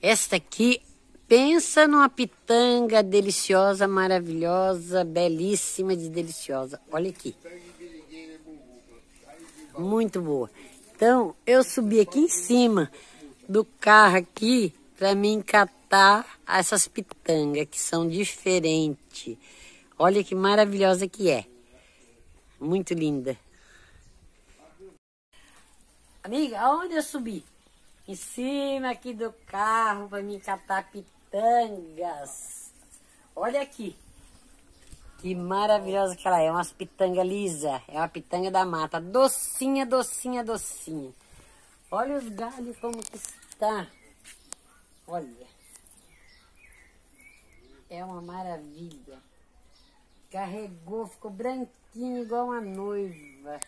Esta aqui, pensa numa pitanga deliciosa, maravilhosa, belíssima de deliciosa. Olha aqui. Muito boa. Então, eu subi aqui em cima do carro aqui para mim catar essas pitangas que são diferentes. Olha que maravilhosa que é. Muito linda. Amiga, aonde eu subi? Em cima aqui do carro para me catar pitangas. Olha aqui. Que maravilhosa que ela é. Umas pitanga lisa. É uma pitanga da mata. Docinha, docinha, docinha. Olha os galhos como que está. Olha. É uma maravilha. Carregou, ficou branquinho igual uma noiva.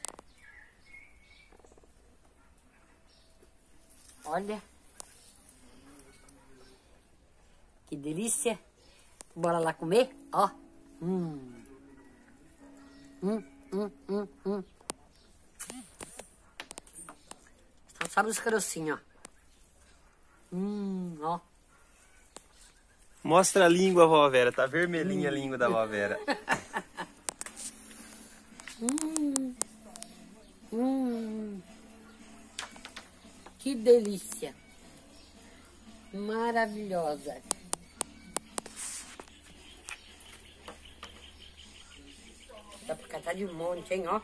Olha. Que delícia. Bora lá comer? Ó. Hum. Hum, hum, hum, hum. Só sabe os carocinhos, ó. Hum, ó. Mostra a língua, vó Vera. Tá vermelhinha a língua da vó Vera. Hum. Hum. Que delícia. Maravilhosa. Dá pra catar de monte, hein, ó.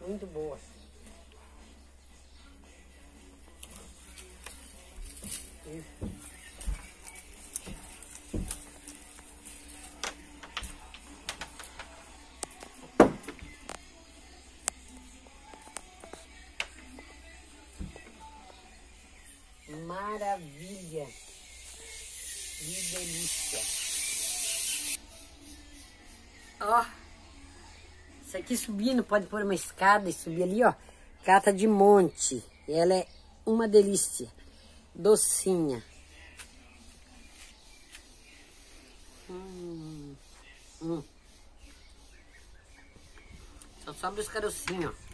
Muito boa. Maravilha. Que delícia. Ó. Isso aqui subindo, pode pôr uma escada e subir ali, ó. Cata de monte. E ela é uma delícia. Docinha. Hum. Hum. Só sobra os carocinhos, ó.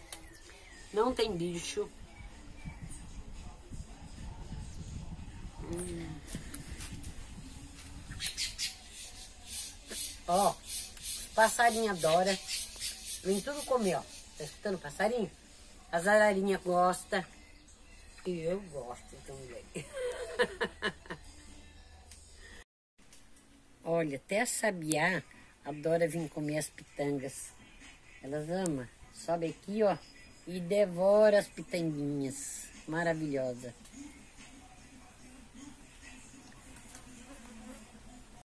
Não tem bicho. Ó, os passarinhos adoram. Vem tudo comer, ó. Tá escutando passarinho? As ararinhas gostam. E eu gosto também. Olha, até a sabiá adora vir comer as pitangas. Elas amam. Sobe aqui, ó, e devora as pitanguinhas. Maravilhosa.